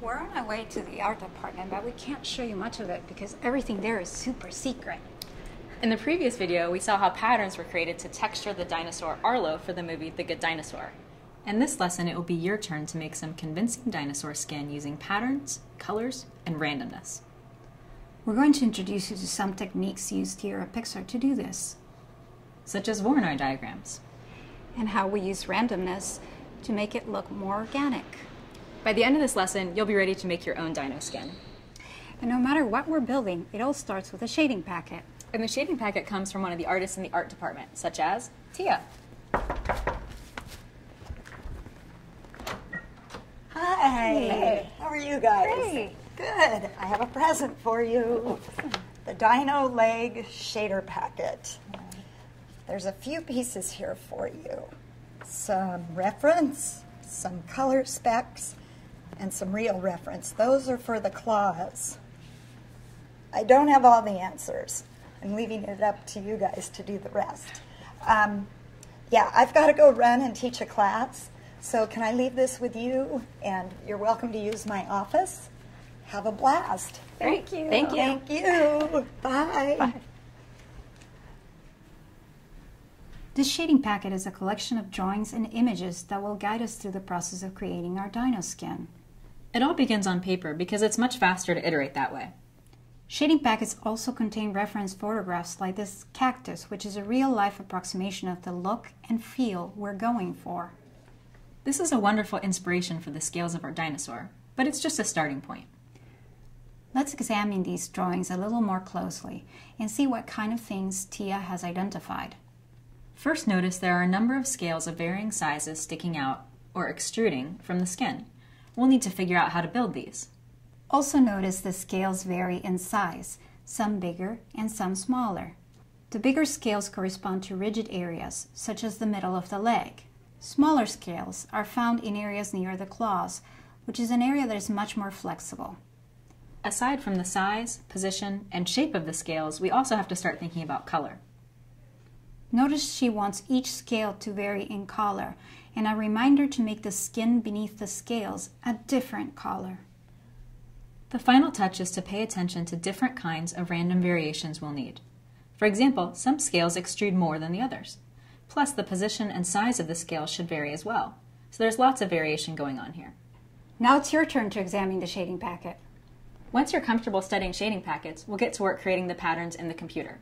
we're on our way to the art department, but we can't show you much of it because everything there is super secret. In the previous video, we saw how patterns were created to texture the dinosaur Arlo for the movie The Good Dinosaur. In this lesson, it will be your turn to make some convincing dinosaur skin using patterns, colors, and randomness. We're going to introduce you to some techniques used here at Pixar to do this, such as Voronoi diagrams, and how we use randomness to make it look more organic. By the end of this lesson, you'll be ready to make your own dino skin. And no matter what we're building, it all starts with a shading packet. And the shading packet comes from one of the artists in the art department, such as Tia. Hi. Hey. How are you guys? Great. Good. I have a present for you. The Dino Leg Shader Packet. There's a few pieces here for you. Some reference, some color specs, and some real reference. Those are for the claws. I don't have all the answers. I'm leaving it up to you guys to do the rest. Um, yeah, I've got to go run and teach a class. So can I leave this with you? And you're welcome to use my office. Have a blast. Thank you. Thank you. Thank you. Bye. Bye. This shading packet is a collection of drawings and images that will guide us through the process of creating our dino skin. It all begins on paper because it's much faster to iterate that way. Shading packets also contain reference photographs like this cactus, which is a real-life approximation of the look and feel we're going for. This is a wonderful inspiration for the scales of our dinosaur, but it's just a starting point. Let's examine these drawings a little more closely and see what kind of things Tia has identified. First notice there are a number of scales of varying sizes sticking out, or extruding, from the skin. We'll need to figure out how to build these. Also notice the scales vary in size, some bigger and some smaller. The bigger scales correspond to rigid areas, such as the middle of the leg. Smaller scales are found in areas near the claws, which is an area that is much more flexible. Aside from the size, position, and shape of the scales, we also have to start thinking about color. Notice she wants each scale to vary in color, and a reminder to make the skin beneath the scales a different color. The final touch is to pay attention to different kinds of random variations we'll need. For example, some scales extrude more than the others. Plus, the position and size of the scales should vary as well. So there's lots of variation going on here. Now it's your turn to examine the shading packet. Once you're comfortable studying shading packets, we'll get to work creating the patterns in the computer.